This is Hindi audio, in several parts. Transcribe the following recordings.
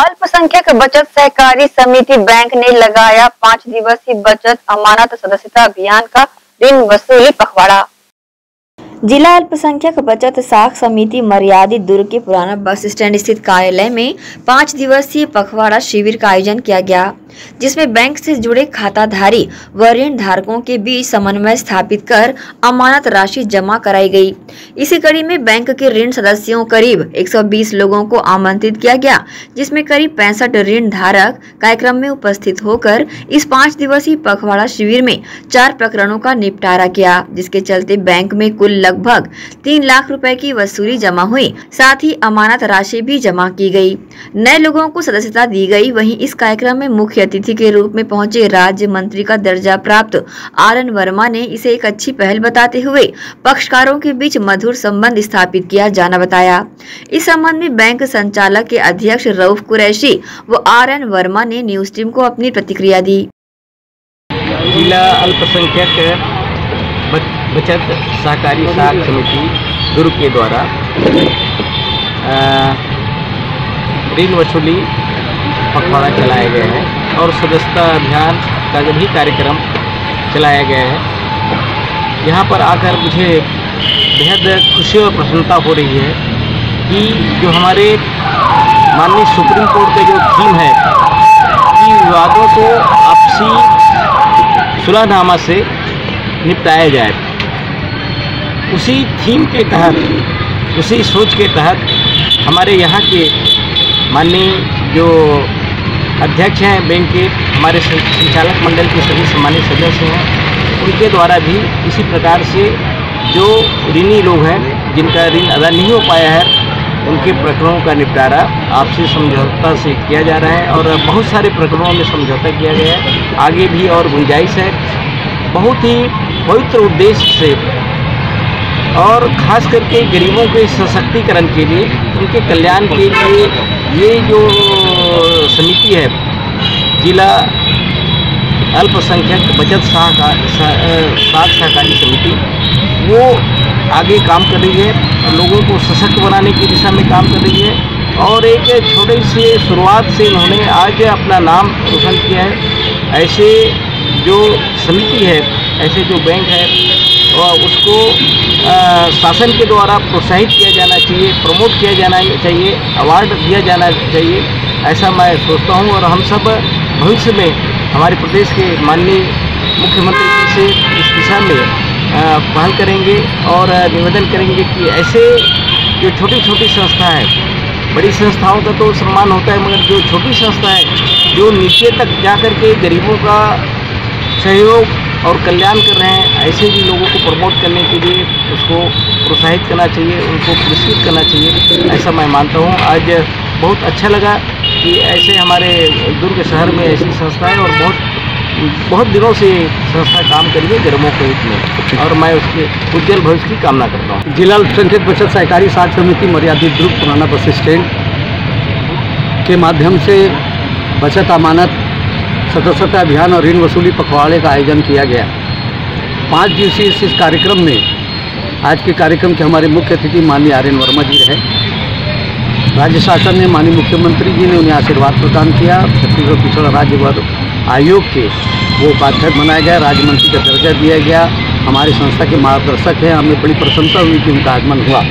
अल्पसंख्यक बचत सहकारी समिति बैंक ने लगाया पाँच दिवसीय बचत अमानत सदस्यता अभियान का दिन वसूली पखवाड़ा। जिला अल्पसंख्यक बचत साख समिति मर्यादित दुर्ग के पुराना बस स्टैंड स्थित कार्यालय में पाँच दिवसीय पखवाड़ा शिविर का आयोजन किया गया। जिसमें बैंक से जुड़े खाताधारी व ऋण धारकों के बीच समन्वय स्थापित कर अमानत राशि जमा कराई गई। इसी कड़ी में बैंक के ऋण सदस्यों करीब 120 लोगों को आमंत्रित किया गया, जिसमें करीब पैंसठ ऋण धारक कार्यक्रम में उपस्थित होकर इस पाँच दिवसीय पखवाड़ा शिविर में चार प्रकरणों का निपटारा किया, जिसके चलते बैंक में कुल लगभग तीन लाख रुपए की वसूली जमा हुई, साथ ही अमानत राशि भी जमा की गई। नए लोगों को सदस्यता दी गई, वहीं इस कार्यक्रम में मुख्य अतिथि के रूप में पहुँचे राज्य मंत्री का दर्जा प्राप्त। आर एन वर्मा ने इसे एक अच्छी पहल बताते हुए पक्षकारों के बीच मधुर संबंध स्थापित किया, जाना बताया। इस संबंध में बैंक संचालक के अध्यक्ष रऊफ कुरैशी व आर एन वर्मा ने न्यूज़ टीम को अपनी प्रतिक्रिया दी। जिला अल्पसंख्यक बचत सहकारी साख समिति, दुर्ग के द्वारा ऋण वसूली पखवाड़ा चलाया गया है। और सदस्यता अभियान का भी कार्यक्रम चलाया गया है, यहाँ पर आकर मुझे बेहद खुशी और प्रसन्नता हो रही है कि जो हमारे माननीय सुप्रीम कोर्ट का जो थीम है, कि विवादों को आपसी सुलहनामा से निपटाया जाए। उसी थीम के तहत, उसी सोच के तहत हमारे यहाँ के माननीय जो अध्यक्ष हैं बैंक के, हमारे संचालक मंडल के सभी सम्मानित सदस्य हैं। उनके द्वारा भी इसी प्रकार से जो ऋणी लोग हैं, जिनका ऋण अदा नहीं हो पाया है, उनके प्रकरणों का निपटारा आपसी समझौता से किया जा रहा है और बहुत सारे प्रकरणों में समझौता किया गया है। आगे भी और गुंजाइश है। बहुत ही पवित्र उद्देश्य से और ख़ास करके गरीबों के सशक्तिकरण के लिए, उनके कल्याण के लिए ये जो समिति है, जिला अल्पसंख्यक बचत साख सहकारी समिति। वो आगे काम कर रही है, लोगों को सशक्त बनाने की दिशा में काम कर रही है, और एक छोटे से शुरुआत से उन्होंने आज अपना नाम रोशन किया है। ऐसे जो समिति है, ऐसे जो बैंक है उसको शासन के द्वारा प्रोत्साहित किया जाना चाहिए, प्रमोट किया जाना चाहिए, अवार्ड दिया जाना चाहिए, ऐसा मैं सोचता हूँ। और हम सब भविष्य में हमारे प्रदेश के माननीय मुख्यमंत्री जी से इस दिशा में पहल करेंगे और निवेदन करेंगे कि ऐसे जो छोटी छोटी संस्था है, बड़ी संस्थाओं का तो सम्मान होता है, मगर जो छोटी संस्था है, जो नीचे तक जा कर के गरीबों का सहयोग और कल्याण कर रहे हैं, ऐसे भी लोगों को प्रमोट करने के लिए उसको प्रोत्साहित करना चाहिए, उनको पुरस्कृत करना चाहिए, ऐसा मैं मानता हूँ। आज बहुत अच्छा लगा कि ऐसे हमारे दुर्ग शहर में ऐसी संस्थाएँ और बहुत बहुत दिनों से संस्था काम करी है गरीबों के हित में। और मैं उसके उज्जवल भविष्य की कामना करता हूँ। जिला अल्पसंख्यक बचत सहकारी साख समिति मर्यादित दुर्ग पुराना बस स्टैंड के माध्यम से बचत अमानत सदस्यता अभियान और ऋण वसूली पखवाड़े का आयोजन किया गया। पाँच दिवसीय इस इस कार्यक्रम में आज के कार्यक्रम के हमारे मुख्य अतिथि माननीय आर्यन वर्मा जी रहे। राज्य शासन ने माननीय मुख्यमंत्री जी ने उन्हें आशीर्वाद प्रदान किया। छत्तीसगढ़ पिछड़ा राज्य वर्ग आयोग के वो उपाध्यक्ष बनाया गया। राज्य मंत्री का दर्जा दिया गया। हमारी संस्था के मार्गदर्शक हैं। हमें बड़ी प्रसन्नता हुई कि उनका आगमन हुआ।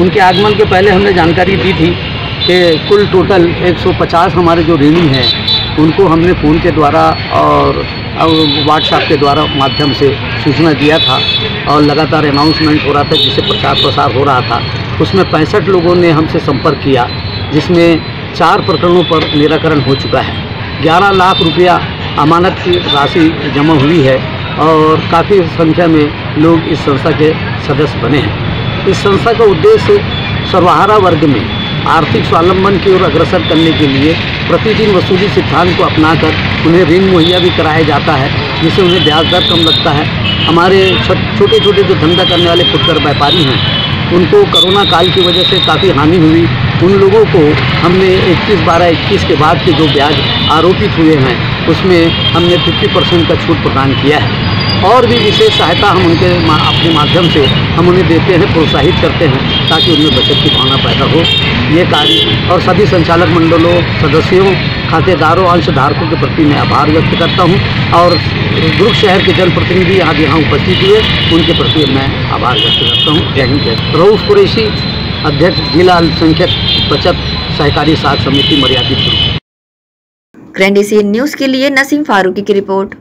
उनके आगमन के पहले हमने जानकारी दी थी कि कुल टोटल 150 हमारे जो ऋणी हैं उनको हमने फ़ोन के द्वारा और व्हाट्सएप के द्वारा माध्यम से सूचना दिया था और लगातार अनाउंसमेंट हो रहा था जिससे प्रचार प्रसार हो रहा था। उसमें पैंसठ लोगों ने हमसे संपर्क किया, जिसमें चार प्रकरणों पर निराकरण हो चुका है। ग्यारह लाख रुपया अमानत की राशि जमा हुई है और काफ़ी संख्या में लोग इस संस्था के सदस्य बने हैं। इस संस्था का उद्देश्य सर्वहारा वर्ग में आर्थिक स्वावलंबन की ओर अग्रसर करने के लिए प्रतिदिन वसूली सिद्धांत को अपनाकर उन्हें ऋण मुहैया भी कराया जाता है, जिससे उन्हें ब्याज दर कम लगता है। हमारे छोटे छोटे जो धंधा करने वाले फुटकर व्यापारी हैं, उनको कोरोना काल की वजह से काफ़ी हानि हुई। उन लोगों को हमने 21 बारह 21 के बाद के जो ब्याज आरोपित हुए हैं, उसमें हमने 50 परसेंट का छूट प्रदान किया है। और भी विशेष सहायता हम उनके मा, अपने माध्यम से हम उन्हें देते हैं प्रोत्साहित करते हैं ताकि उनमें बचत की भावना पैदा हो। ये कार्य और सभी संचालक मंडलों सदस्यों खातेदारों अंशधारकों के प्रति मैं आभार व्यक्त करता हूँ और दुर्ग शहर के जनप्रतिनिधि आज यहाँ उपस्थित हुए उनके प्रति मैं आभार व्यक्त करता हूँ। जय हिंद जय रऊफ कुरैशी अध्यक्ष जिला अल्पसंख्यक बचत सहकारी साख समिति मर्यादित। ग्रैंड न्यूज़ के लिए नसीम फारूकी की रिपोर्ट।